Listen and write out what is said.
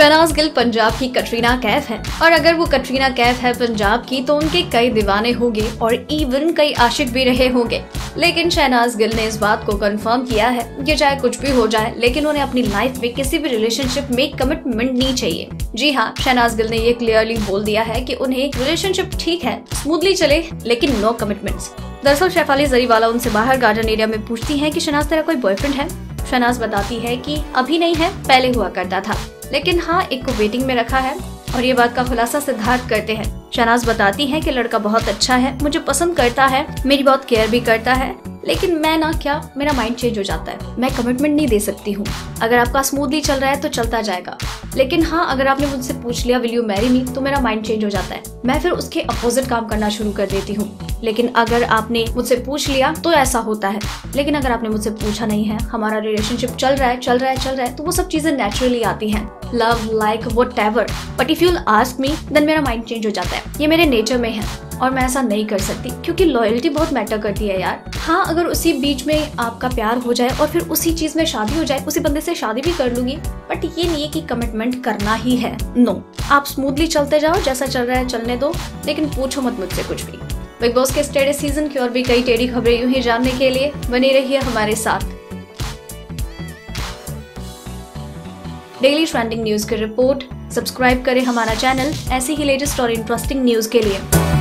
शहनाज गिल पंजाब की कटरीना कैफ है। और अगर वो कटरीना कैफ है पंजाब की तो उनके कई दीवाने होंगे और इवन कई आशिक भी रहे होंगे। लेकिन शहनाज गिल ने इस बात को कंफर्म किया है कि चाहे कुछ भी हो जाए, लेकिन उन्हें अपनी लाइफ में किसी भी रिलेशनशिप में कमिटमेंट नहीं चाहिए। जी हाँ शहनाज गिल ने ये क्लियरली बोल दिया है कि उन्हें रिलेशनशिप ठीक है स्मूथली चले, लेकिन नो कमिटमेंट्स दरअसल शेफाली जरीवाला उनसे बाहर गार्डन एरिया में पूछती है कि शनाज तेरा कोई बॉयफ्रेंड है? शनाज बताती है कि अभी नहीं है, पहले हुआ करता था। लेकिन हाँ एक को वेटिंग में रखा है और ये बात का खुलासा सिद्धार्थ करते हैं। शनाज बताती है कि लड़का बहुत अच्छा है, मुझे पसंद करता है, मेरी बहुत केयर भी करता है। लेकिन मैं ना क्या, मेरा माइंड चेंज हो जाता है। मैं कमिटमेंट नहीं दे सकती हूँ। अगर आपका स्मूथली चल रहा है तो चलता जाएगा। लेकिन हाँ अगर आपने मुझसे पूछ लिया विल यू मैरी मी तो मेरा माइंड चेंज हो जाता है। मैं फिर उसके अपोजिट काम करना शुरू कर देती हूँ। लेकिन अगर आपने मुझसे पूछ लिया तो ऐसा होता है। लेकिन अगर आपने मुझसे पूछा नहीं है, हमारा रिलेशनशिप चल रहा है, चल रहा है, चल रहा है तो वो सब चीज़ें नेचुरली आती हैं। Love like whatever but if you ask me then मेरा माइंड चेंज हो जाता है। ये मेरे नेचर में है, और मैं ऐसा नहीं कर सकती, क्योंकि लॉयल्टी बहुत मैटर करती है यार। हाँ अगर उसी बीच में आपका प्यार हो जाए, और फिर उसी चीज़ में शादी हो जाए, उसी बंदे से शादी भी कर लूँगी बट ये नहीं है कि कमिटमेंट करना ही है। No no. आप स्मूथली चलते जाओ, जैसा चल रहा है चलने दो, लेकिन पूछो मत मुझसे कुछ भी। बिग बॉस के स्टेडे सीज़न की और भी कई टेढ़ी खबरें यूँ ही जानने के लिए बनी रहिए हमारे साथ। डेली ट्रेंडिंग न्यूज़ की रिपोर्ट सब्सक्राइब करें हमारा चैनल ऐसी ही लेटेस्ट और इंटरेस्टिंग न्यूज़ के लिए।